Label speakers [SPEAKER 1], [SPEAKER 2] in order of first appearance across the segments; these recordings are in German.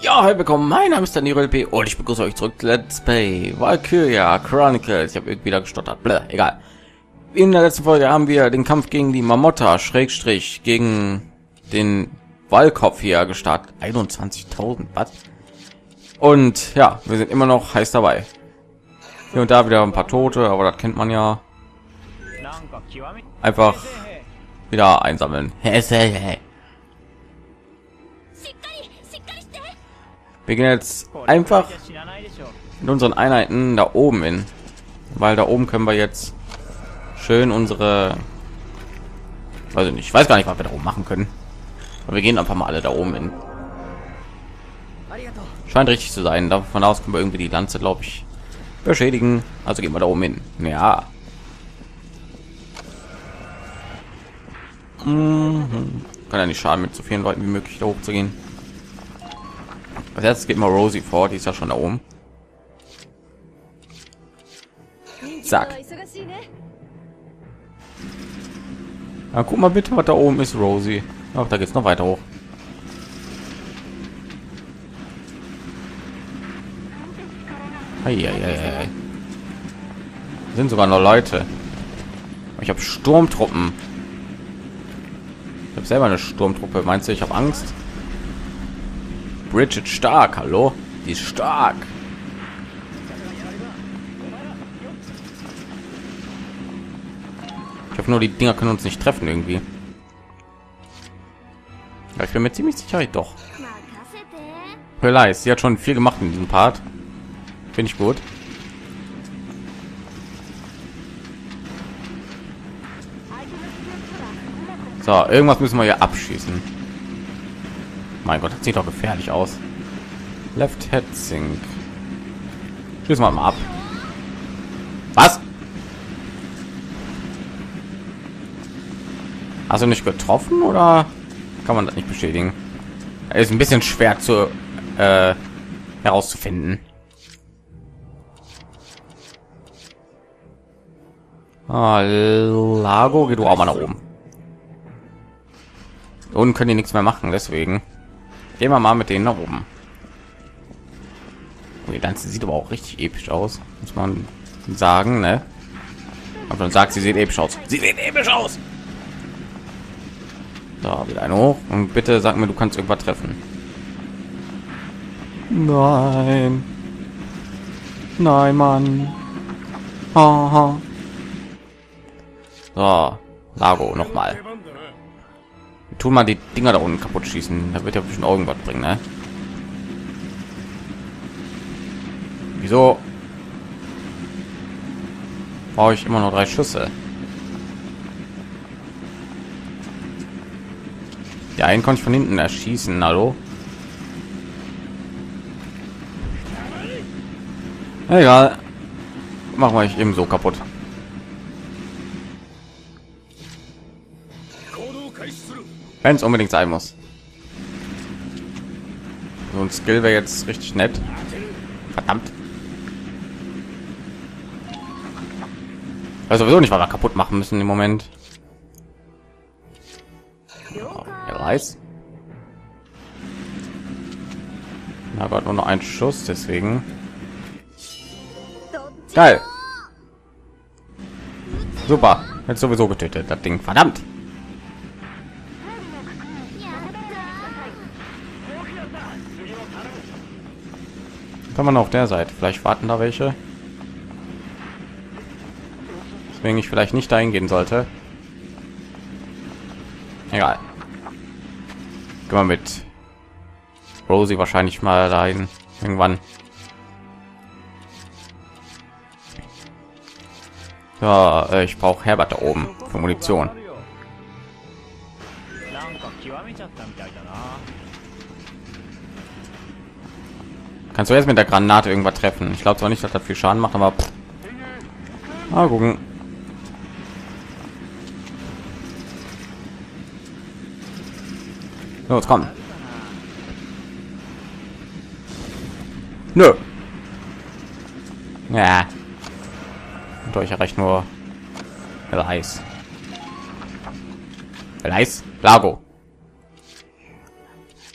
[SPEAKER 1] Ja, hallo willkommen, mein Name ist Daniel P. und ich begrüße euch zurück zu Let's Play Valkyria Chronicles. Ich habe irgendwie wieder gestottert, Bläh, egal. In der letzten Folge haben wir den Kampf gegen die Mamotta, Schrägstrich, gegen den Wallkopf hier gestartet. 21.000, was? Und ja, wir sind immer noch heiß dabei. Hier und da wieder ein paar Tote, aber das kennt man ja. Einfach wieder einsammeln. Wir gehen jetzt einfach in unseren Einheiten da oben hin, weil da oben können wir jetzt schön unsere, nicht, ich weiß gar nicht, was wir da oben machen können. Aber wir gehen einfach mal alle da oben hin. Scheint richtig zu sein. Davon aus können wir irgendwie die Lanze, glaube ich, beschädigen. Also gehen wir da oben hin. Ja. Mhm. Kann ja nicht schaden, mit so vielen Leuten wie möglich da hoch zu gehen. Als erstes geht mal Rosie vor, die ist ja schon da oben. Zack. Ja, guck mal bitte, was da oben ist, Rosie. Ach, da geht's noch weiter hoch. Eieiei. Sind sogar noch Leute. Ich habe Sturmtruppen. Ich habe selber eine Sturmtruppe. Meinst du, ich habe Angst? Bridget stark, hallo? Die ist stark. Ich hoffe nur, die Dinger können uns nicht treffen irgendwie. Ja, ich bin mir ziemlich sicher, doch. Vielleicht, sie hat schon viel gemacht in diesem Part. Finde ich gut. So, irgendwas müssen wir hier abschießen. Mein Gott, das sieht doch gefährlich aus. Left Head Sink. Schließen wir mal ab. Was? Du nicht getroffen oder kann man das nicht bestätigen? Ist ein bisschen schwer zu äh, herauszufinden. Ah, Lago, geht du auch mal nach oben. Unten können die nichts mehr machen, deswegen gehen wir mal mit denen nach oben. Die ganze sieht aber auch richtig episch aus, muss man sagen, ne? Aber man sagt, sie sieht episch aus. Sie sieht episch aus. Da wieder ein hoch und bitte sag mir, du kannst irgendwas treffen. Nein. Nein, Mann. Aha. So, Lago noch mal. Tun mal die Dinger da unten kaputt schießen. Da wird ja bestimmt irgendwas bringen, ne? Wieso brauche ich immer noch drei Schüsse? Der einen konnte ich von hinten erschießen. Hallo? Egal. Machen wir ich eben so kaputt. Wenn es unbedingt sein muss. So ein Skill wäre jetzt richtig nett. Verdammt. Also sowieso nicht, weil wir kaputt machen müssen im Moment. Oh, er weiß. Gott, nur noch ein Schuss, deswegen. Geil. Super. Jetzt sowieso getötet, das Ding. Verdammt. Kann man auf der Seite. Vielleicht warten da welche. Deswegen ich vielleicht nicht dahin gehen sollte. Egal. Gehen wir mit Rosie wahrscheinlich mal dahin irgendwann. Ja, äh, ich brauche Herbert da oben für Munition. Kannst du jetzt mit der Granate irgendwas treffen? Ich glaube zwar nicht, dass das viel Schaden macht, aber mal gucken. Los, komm. Nö. Ja. Und euch erreicht nur Eis. Eis? Lago.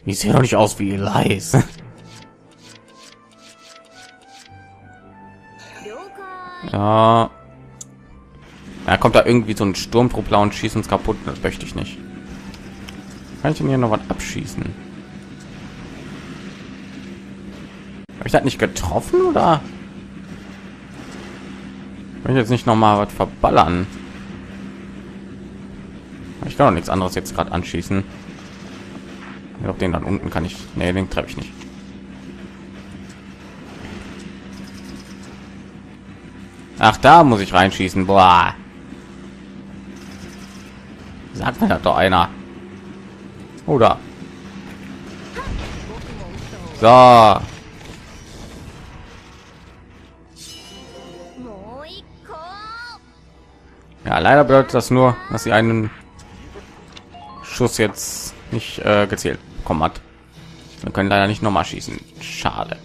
[SPEAKER 1] Die sehen doch nicht aus wie Eis. Ja. Da kommt da irgendwie so ein Sturmtruppler und schießt uns kaputt. Das möchte ich nicht. Kann ich denn hier noch was abschießen? Habe ich das nicht getroffen oder? Ich jetzt nicht noch mal was verballern? Ich kann auch nichts anderes jetzt gerade anschießen. Auf den dann unten kann ich. Nee, den treffe ich nicht. Ach, da muss ich reinschießen. Boah. Sagt mir doch einer. Oder? So. Ja, leider bedeutet das nur, dass sie einen Schuss jetzt nicht äh, gezählt bekommen hat. Wir können leider nicht noch mal schießen. Schade.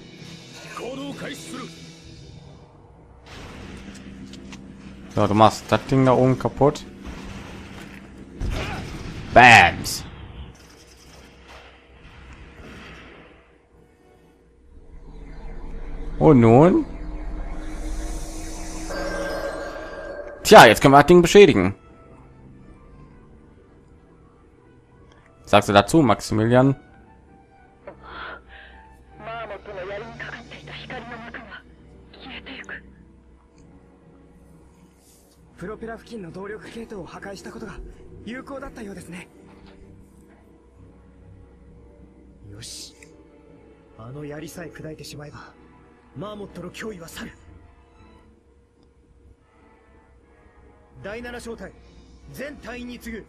[SPEAKER 1] So, du machst das Ding da oben kaputt. Bams. Und nun? Tja, jetzt können wir das Ding beschädigen. Sagst du dazu, Maximilian?
[SPEAKER 2] プロペラ付近の動力系統を破壊したことが有効だったようですね。よし。あの槍さえ砕いてしまえばマーモットの脅威は去る。第7小隊全隊員に次ぐ。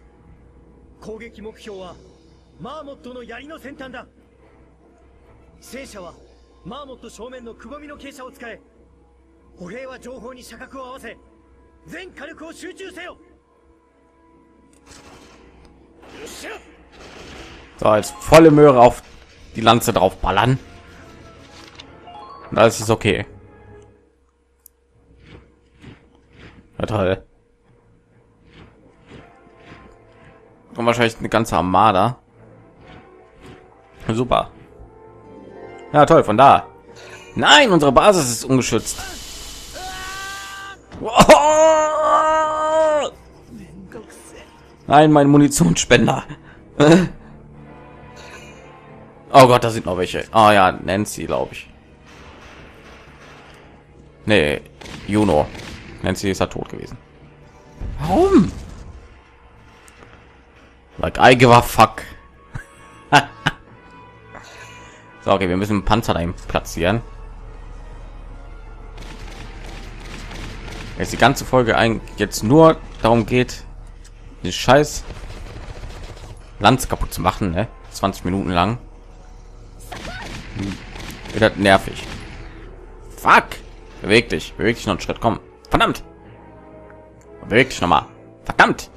[SPEAKER 2] 攻撃目標はマーモットの槍の先端だ。戦車はマーモット正面のくぼみの傾斜を使え。歩兵は情報に射角を合わせ。全火力を集中せよ
[SPEAKER 1] So, jetzt volle Möhre auf die Lanze drauf ballern. Das ist okay. Ja, toll. Und wahrscheinlich eine ganze Armada. Super. Ja, toll, von da. Nein, unsere Basis ist ungeschützt. Nein, mein Munitionsspender. oh Gott, da sind noch welche. Ah oh, ja, Nancy, glaube ich. Nee, Juno. Nancy ist ja tot gewesen. Warum? Like I give a fuck. so, okay, wir müssen Panzer dahin platzieren. Jetzt die ganze Folge eigentlich jetzt nur darum geht, die Scheiß Lanz kaputt zu machen, ne? 20 Minuten lang. Hm. Wird nervig. Fuck. Beweg dich, beweg dich noch einen Schritt, komm. Verdammt. Beweg dich noch mal. Verdammt.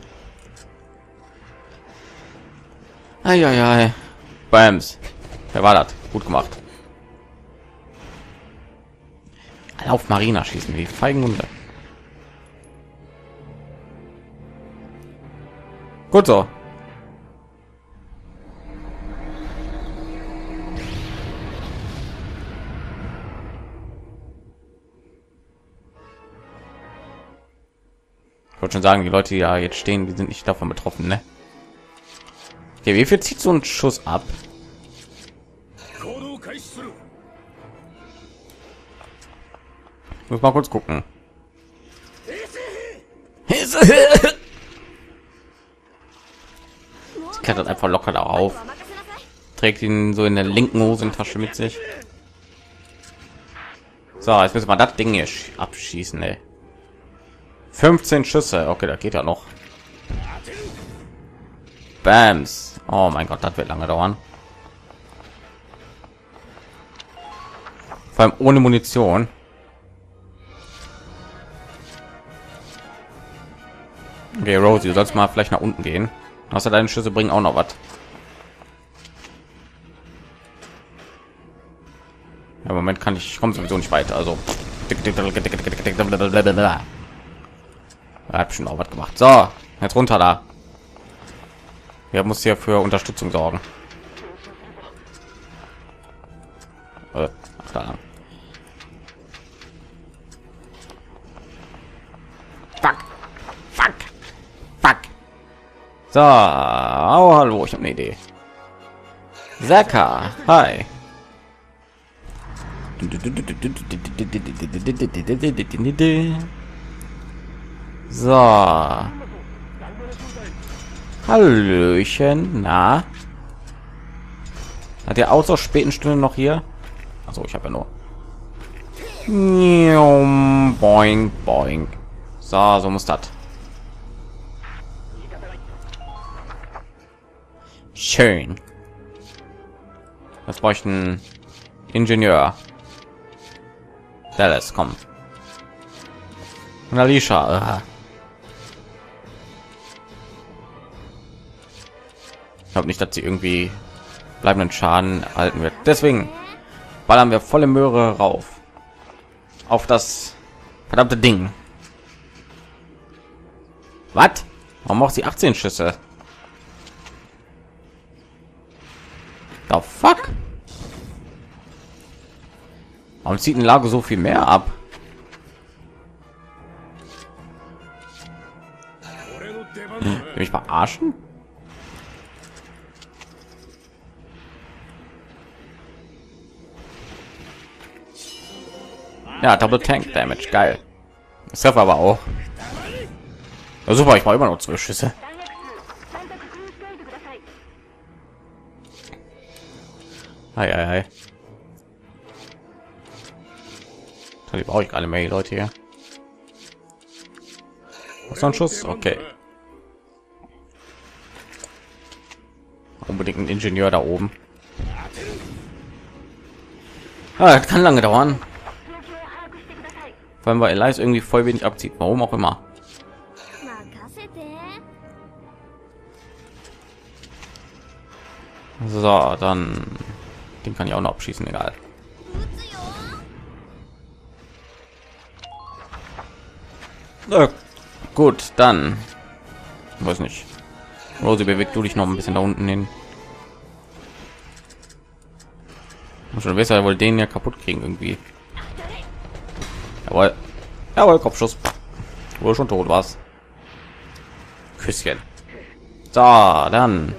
[SPEAKER 1] Eieiei. Bams. Wer war das? Gut gemacht. Auf Marina schießen wie feigen Gut so. Ich wollte schon sagen, die Leute, die ja jetzt stehen, die sind nicht davon betroffen, ne? Okay, wie viel zieht so ein Schuss ab? Muss mal kurz gucken. Klettert einfach locker darauf trägt ihn so in der linken hosentasche mit sich. So jetzt müssen wir das ding hier abschießen ey. 15 schüsse. Okay da geht ja noch. Bams. oh mein gott das wird lange dauern. Vor allem ohne munition. Okay, Rosie, du sollst mal vielleicht nach unten gehen Außer deine Schüsse bringen auch noch was. Ja, Moment kann ich, ich komme sowieso nicht weiter. Also hat schon auch was gemacht. So, jetzt runter da. Wir muss hier für Unterstützung sorgen. So, oh, hallo, ich habe eine Idee. Zaka, hi. So. Hallöchen, na? Hat er außer späten Stunden noch hier? Also ich habe ja nur. Boing, boing. So, so muss das. Schön. Das bräuchten Ingenieur. Dallas, komm. Und Alicia. Äh. Ich glaube nicht, dass sie irgendwie bleibenden Schaden erhalten wird. Deswegen ballern wir volle Möhre rauf auf das verdammte Ding. Was? Warum macht sie 18 Schüsse? The fuck? Warum zieht ein Lago so viel mehr ab? mich verarschen? Ja, Double Tank Damage, geil. Das aber auch. Ja, super, ich war immer noch zwei Schüsse. Ei, ei, ei. Die brauche ich gerade mehr Leute hier. Was ein Schuss? Okay. Unbedingt ein Ingenieur da oben. Ah, das kann lange dauern. Vor allem, weil Elias irgendwie voll wenig abzieht. Warum auch immer. So, dann den kann ich auch noch abschießen, egal. Na, gut, dann weiß nicht. Rosie, bewegt du dich noch ein bisschen da unten hin. Schon besser wohl den ja kaputt kriegen irgendwie. Jawohl. Jawohl, Kopfschuss. Wo schon tot war's. Küsschen. So, dann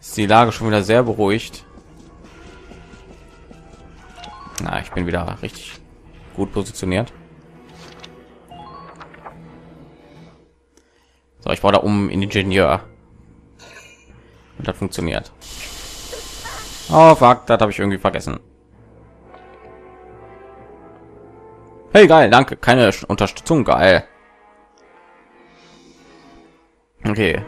[SPEAKER 1] ist die Lage schon wieder sehr beruhigt. Bin wieder richtig gut positioniert. So, ich war da um in Ingenieur. Und das funktioniert. Oh, fuck, das habe ich irgendwie vergessen. Hey, geil, danke. Keine Unterstützung, geil. Okay.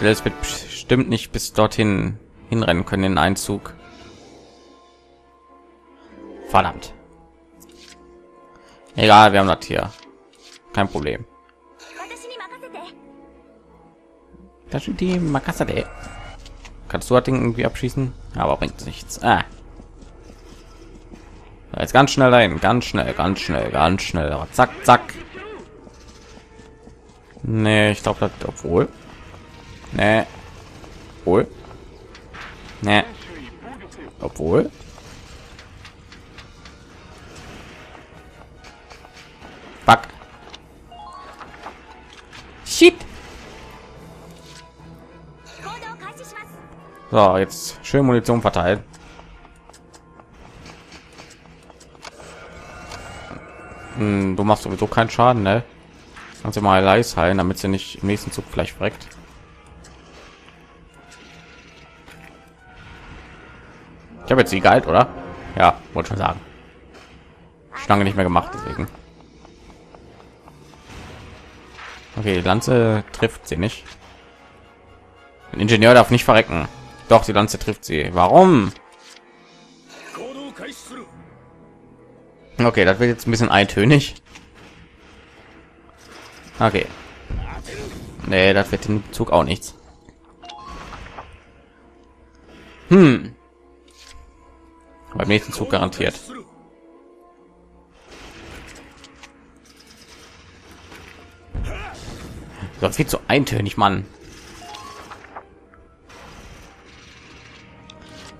[SPEAKER 1] Das wird bestimmt nicht bis dorthin hinrennen können in Einzug. Verdammt. Egal, wir haben das hier. Kein Problem. Das ist die Makassade. Kannst du das Ding irgendwie abschießen? Aber bringt nichts. Ah. Jetzt ganz schnell dahin, ganz schnell, ganz schnell, ganz schnell. Zack, zack. Nee, ich glaube, das obwohl. Nee. Obwohl. Nee. Obwohl. Shit. So, jetzt schön Munition verteilt. Hm, du machst sowieso keinen Schaden, ne? Kannst du mal leise heilen, damit sie nicht im nächsten Zug vielleicht verreckt. Ich habe jetzt die galt, oder? Ja, wollte schon sagen. Stange nicht mehr gemacht, deswegen. Okay, die Lanze trifft sie nicht. Ein Ingenieur darf nicht verrecken. Doch, die Lanze trifft sie. Warum? Okay, das wird jetzt ein bisschen eintönig. Okay. Nee, das wird den Zug auch nichts. Hm. Beim nächsten Zug garantiert. Das viel zu eintönig, Mann.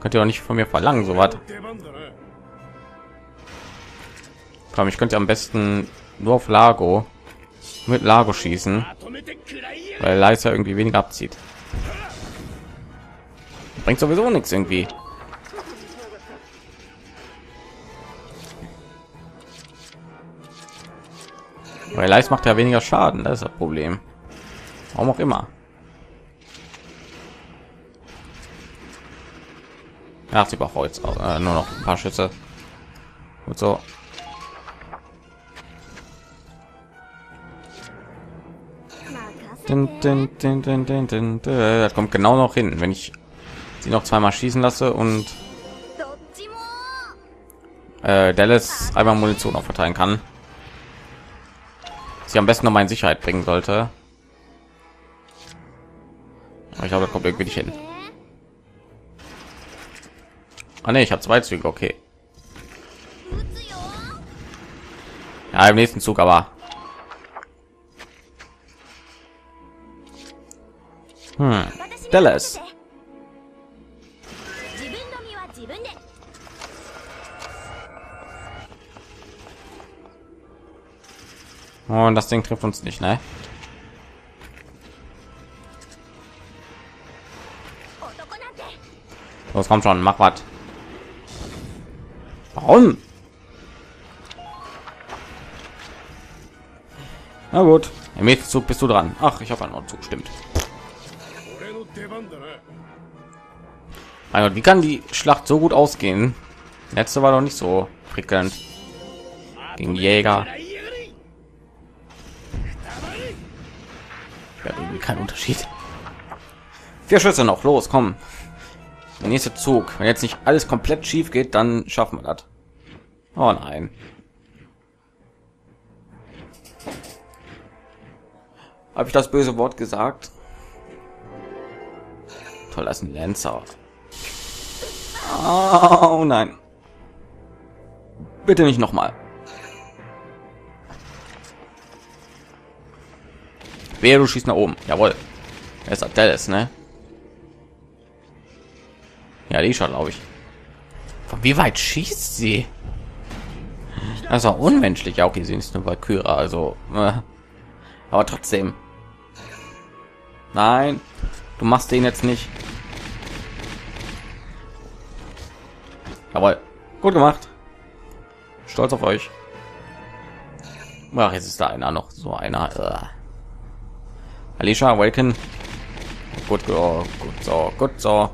[SPEAKER 1] Könnt ihr auch nicht von mir verlangen, so was. Komm, ich könnte am besten nur auf Lago mit Lago schießen. weil Leis irgendwie weniger abzieht. Bringt sowieso nichts irgendwie. Weil Leis macht ja weniger Schaden, das ist das Problem. Warum auch immer. Ach, sie braucht auch, äh, nur noch ein paar Schüsse. Und so. Din, din, din, Das kommt genau noch hin, wenn ich sie noch zweimal schießen lasse und äh, Dallas einmal Munition auch verteilen kann. Sie am besten noch mal in Sicherheit bringen sollte. Ich glaube, das kommt irgendwie nicht hin. Ah ne, ich habe zwei Züge, okay. Ja, im nächsten Zug aber. Hm. Dallas. Und das Ding trifft uns nicht, ne? Los, kommt schon, mach was. Warum? Na gut, im nächsten Zug bist du dran. Ach, ich habe einen Zug, stimmt. Gott, wie kann die Schlacht so gut ausgehen? Letzte war doch nicht so prickelnd. Gegen Jäger. Ja, irgendwie kein Unterschied. Vier Schüsse noch, los, komm. Der nächste Zug. Wenn jetzt nicht alles komplett schief geht, dann schaffen wir das. Oh nein. Habe ich das böse Wort gesagt? Toll, das ist ein Lancer. Oh nein. Bitte nicht noch mal. Wer du schießt nach oben. Jawohl. Er ist Dallas, ne? Ja, die schon, glaube ich. Von wie weit schießt sie? Das auch unmenschlich. Ja, okay, sie ist eine Valkyra, also. Äh, aber trotzdem. Nein, du machst den jetzt nicht. Jawohl, gut gemacht. Stolz auf euch. Ach, jetzt ist da einer noch so einer. Uh. Alicia, Awaken. Gut, oh, gut, so, gut, so.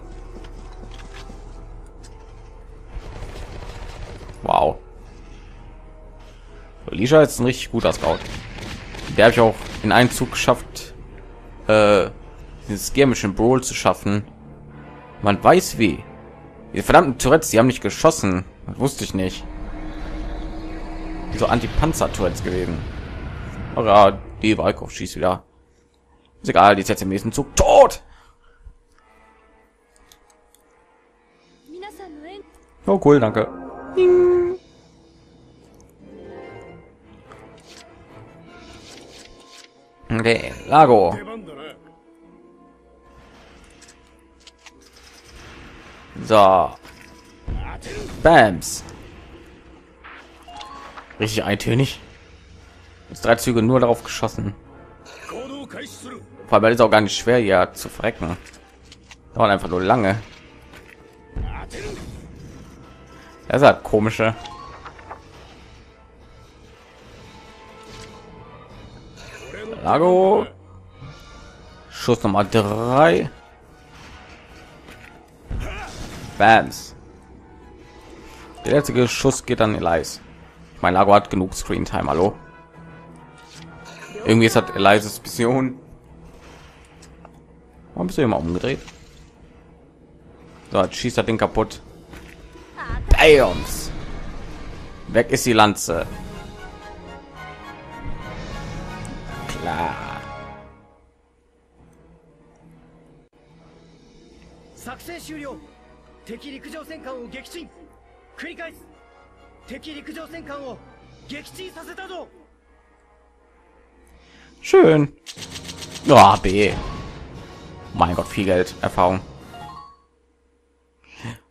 [SPEAKER 1] Alicia ist ein richtig guter Scout. Der habe ich auch in einem Zug geschafft, äh, dieses skirmischen Brawl zu schaffen. Man weiß wie. Die verdammten Tourettes, die haben nicht geschossen. Das wusste ich nicht. So Anti-Panzer-Tourettes gewesen. Aber die Walkow schießt wieder. Ist egal, die ist jetzt im nächsten Zug tot. Oh cool, danke. Okay, Lago. So. Bams. Richtig eintönig. Ist drei Züge nur darauf geschossen. Vor allem ist auch gar nicht schwer, ja zu frecken. Dauert einfach nur lange. Das ist halt komische. Lago. Schuss Nummer drei. Bams. Der letzte Schuss geht an Elias. Mein Lago hat genug Screen Time. Hallo. Irgendwie ist hat Elias Mission. Warum bist du immer umgedreht? So, jetzt schießt er den kaputt. Bams. Weg ist die Lanze. klar. Schön. Ja, oh, B. Mein Gott, viel Geld, Erfahrung.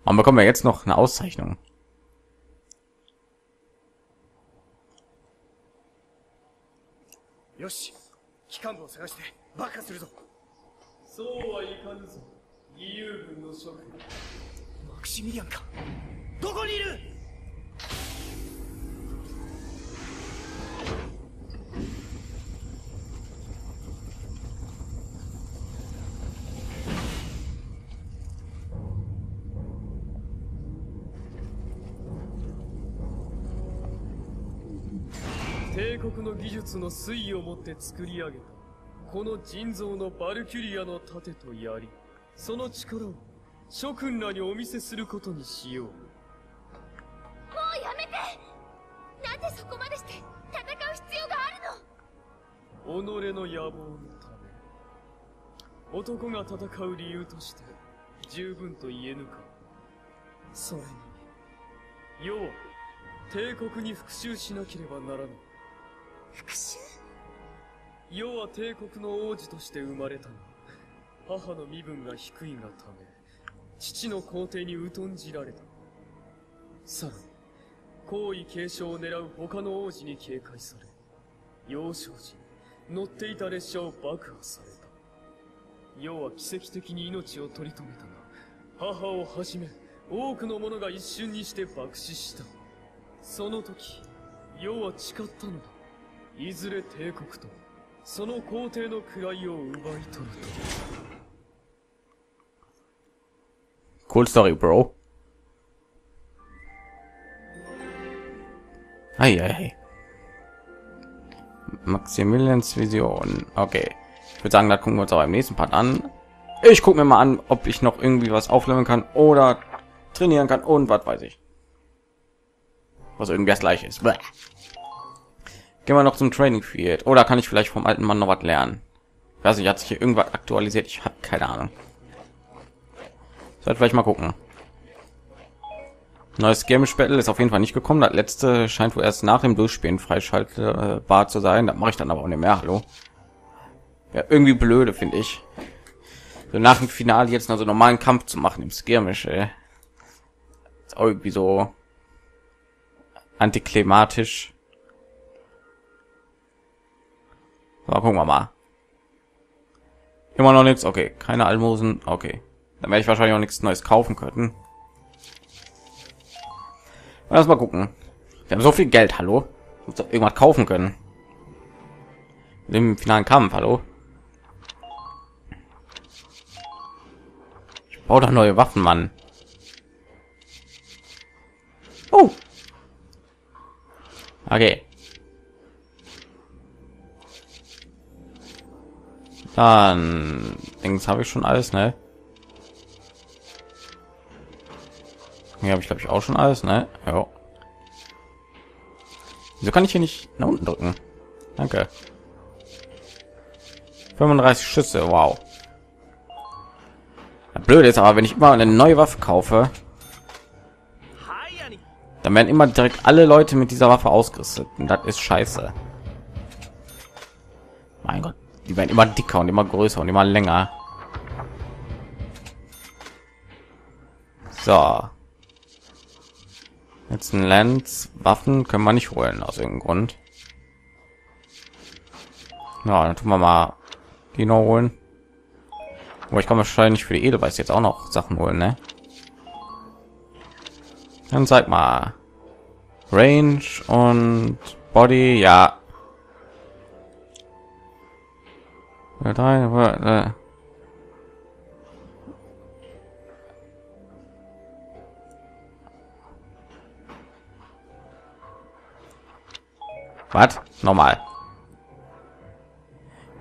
[SPEAKER 1] Und bekommen wir jetzt noch eine Auszeichnung. Yoshi.
[SPEAKER 2] 幹部を探して爆破するぞ。
[SPEAKER 3] そうはいかぬぞ。義勇軍の諸君。
[SPEAKER 2] マクシミリアンか。どこにいる
[SPEAKER 3] 帝国の技術の粋をもって作り上げたこの人造のバルキュリアの盾と槍その力を諸君らにお見せすることにしよう。
[SPEAKER 4] もうやめて！なんでそこまでして戦う必要があるの？
[SPEAKER 3] 己の野望のため。男が戦う理由として十分と言えぬか。それに世は帝国に復讐しなければならない
[SPEAKER 4] 復讐
[SPEAKER 3] 世は帝国の王子として生まれたが母の身分が低いがため父の皇帝に疎んじられた。さらに皇位継承を狙う他の王子に警戒され幼少時に乗っていた列車を爆破された。世は奇跡的に命を取り留めたが母をはじめ多くの者が一瞬にして爆死した。その時世は誓ったのだ。いずれ帝国とその皇帝の位を奪い取ると
[SPEAKER 1] Cool Story, Bro. Ei, ei, ei. Maximilians Vision. Okay. Ich würde sagen, da gucken wir uns auch im nächsten Part an. Ich gucke mir mal an, ob ich noch irgendwie was aufleveln kann oder trainieren kann und was weiß ich. Was irgendwie das gleiche ist. Bäh. Gehen wir noch zum Training Field. Oder kann ich vielleicht vom alten Mann noch was lernen? Weiß nicht, hat sich hier irgendwas aktualisiert? Ich habe keine Ahnung. Sollte vielleicht mal gucken. Neues Game Battle ist auf jeden Fall nicht gekommen. Das letzte scheint wohl erst nach dem Durchspielen freischaltbar zu sein. Das mache ich dann aber auch nicht mehr. Hallo. Ja, irgendwie blöde finde ich. So nach dem Finale jetzt noch so normalen Kampf zu machen im Skirmish. Ey. Ist auch irgendwie so antiklimatisch. So, gucken wir mal. Immer noch nichts. Okay, keine Almosen. Okay. Dann werde ich wahrscheinlich auch nichts Neues kaufen können. Lass mal gucken. Wir haben so viel Geld, hallo. Muss doch irgendwas kaufen können. Im finalen Kampf, hallo. Ich baue doch neue Waffen, Mann. Oh. Okay. Dann, Dings habe ich schon alles, ne? Hier habe ich glaube ich auch schon alles, ne? Ja. Wieso kann ich hier nicht nach unten drücken? Danke. 35 Schüsse, wow. Blöd ist aber, wenn ich immer eine neue Waffe kaufe, dann werden immer direkt alle Leute mit dieser Waffe ausgerüstet. Und das ist scheiße. Die werden immer dicker und immer größer und immer länger. So. Jetzt ein Lens, Waffen können wir nicht holen aus irgendeinem Grund. Ja, dann tun wir mal die noch holen. Aber ich kann wahrscheinlich für die Edelweiß jetzt auch noch Sachen holen, ne? Dann zeig mal Range und Body, ja. Drei, Was? Normal.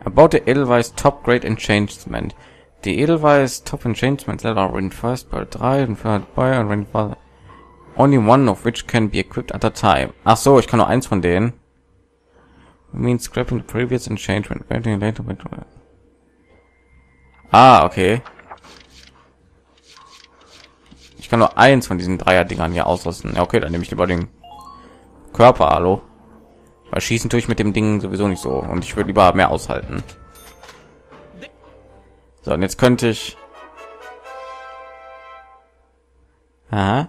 [SPEAKER 1] About the Edelweiss Top Grade Enchantment. Die Edelweiss Top Enchantment level are reinforced by 3 and third by and reinforced only one of which can be equipped at a time. Ach so, ich kann nur eins von denen. Means scrapping the previous enchantment. Granting later Ah, okay. Ich kann nur eins von diesen Dreier Dingern hier ausrüsten. Ja, okay, dann nehme ich lieber den Körper, hallo. Weil schießen tue ich mit dem Ding sowieso nicht so und ich würde lieber mehr aushalten. So, und jetzt könnte ich. Aha.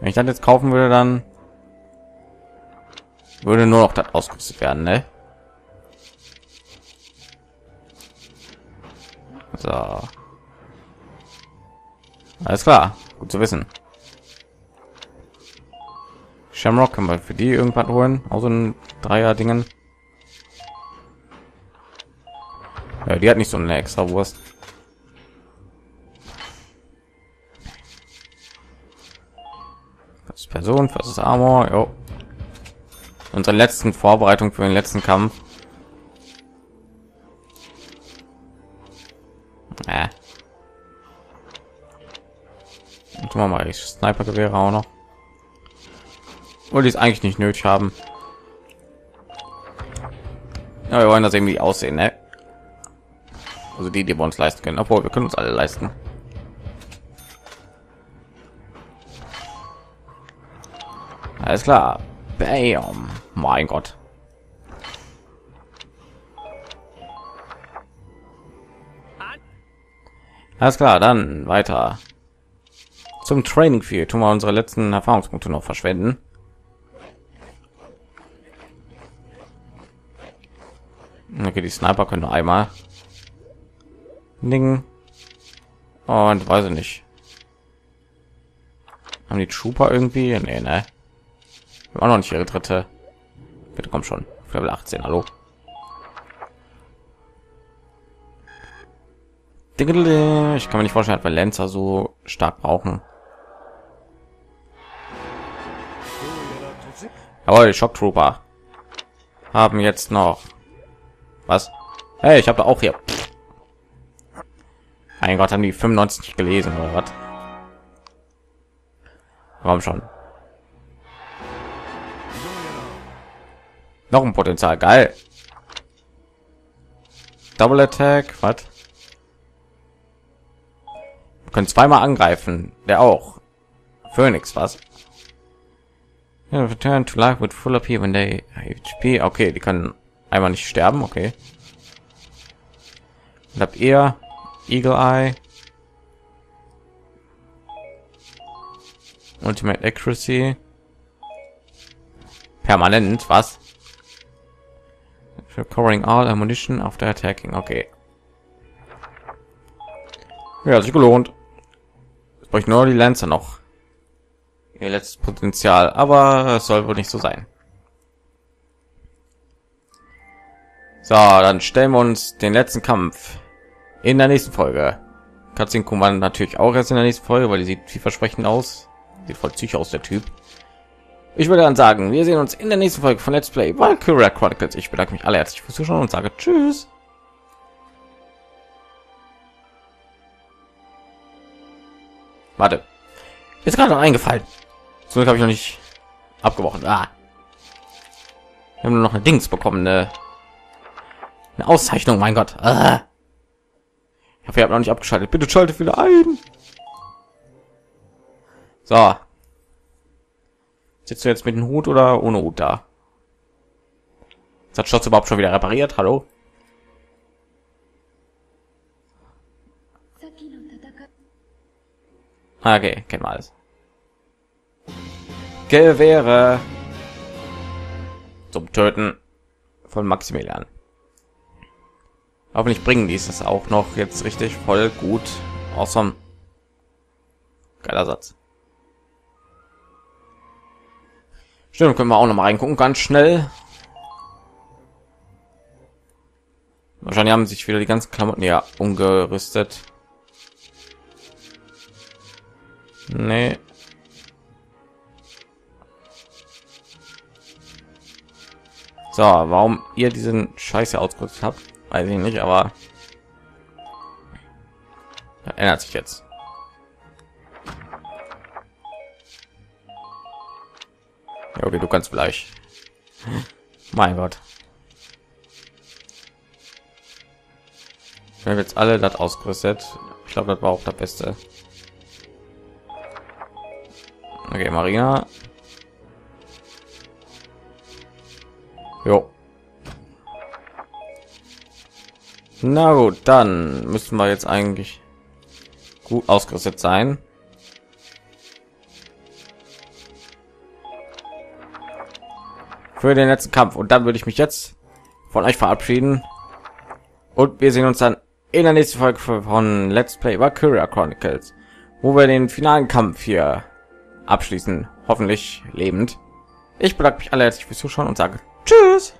[SPEAKER 1] Wenn ich dann jetzt kaufen würde, dann würde nur noch das ausgerüstet werden, ne? So. Alles klar, gut zu wissen. Shamrock können wir für die irgendwann holen, auch so ein Dreier Dingen. Ja, die hat nicht so eine extra Wurst. Das Person, das ist Armor, jo. Unsere letzten Vorbereitung für den letzten Kampf. Äh. Tun wir mal ich Sniper-Gewehre auch noch. Und die es eigentlich nicht nötig haben. Ja, wir wollen das irgendwie aussehen, ne? Also die, die wir uns leisten können. Obwohl, wir können uns alle leisten. Alles klar. Bam. Mein Gott. Alles klar, dann weiter zum Training Field. Tun wir unsere letzten Erfahrungspunkte noch verschwenden. Okay, die Sniper können nur einmal. Ding. Und weiß ich nicht. Haben die Trooper irgendwie? Nee, ne. Auch noch nicht ihre dritte. Bitte komm schon. Level 18, hallo. Ich kann mir nicht vorstellen, wir Lancer so stark brauchen. Aber Shock Trooper haben jetzt noch was? Hey, ich habe da auch hier. Mein Gott, haben die 95 gelesen oder was? Warum schon? Noch ein Potenzial, geil. Double Attack, was? Können zweimal angreifen, der auch. Phoenix, was? Return to life with full AP when they HP. Okay, die können einmal nicht sterben, okay. Und habt ihr Eagle Eye, Ultimate Accuracy, permanent, was? For covering all ammunition after attacking, okay. Ja, sich gelohnt. Brauche ich nur die Lancer noch. Ihr letztes Potenzial, aber es soll wohl nicht so sein. So, dann stellen wir uns den letzten Kampf in der nächsten Folge. Katzin Kommand natürlich auch erst in der nächsten Folge, weil die sieht vielversprechend aus. Sieht voll psychisch aus, der Typ. Ich würde dann sagen, wir sehen uns in der nächsten Folge von Let's Play Valkyria Chronicles. Ich bedanke mich alle herzlich fürs Zuschauen und sage Tschüss. Warte. Ist gerade noch eingefallen. So habe ich noch nicht abgebrochen. Ah. Wir haben nur noch eine Dings bekommen, eine, eine Auszeichnung, mein Gott. Ah. Ich hoffe, ihr habt noch nicht abgeschaltet. Bitte schaltet wieder ein. So. Sitzt du jetzt mit dem Hut oder ohne Hut da? Das hat Schotz überhaupt schon wieder repariert. Hallo? Okay, kennen wir alles. Gewehre zum Töten von Maximilian. Hoffentlich bringen die es auch noch jetzt richtig voll gut. Awesome. Geiler Satz. Stimmt, können wir auch noch mal reingucken, ganz schnell. Wahrscheinlich haben sich wieder die ganzen Klamotten ja umgerüstet. Nee. So, warum ihr diesen Scheiße ausgerüstet habt, weiß ich nicht, aber ändert sich jetzt. Ja, okay, du kannst gleich. Mein Gott. Wir haben jetzt alle das ausgerüstet. Ich glaube, das war auch das Beste. Okay, Marina. Jo. Na gut, dann müssen wir jetzt eigentlich gut ausgerüstet sein. Für den letzten Kampf. Und dann würde ich mich jetzt von euch verabschieden. Und wir sehen uns dann in der nächsten Folge von Let's Play Valkyria Chronicles, wo wir den finalen Kampf hier abschließen, hoffentlich lebend. Ich bedanke mich alle herzlich fürs Zuschauen und sage Tschüss.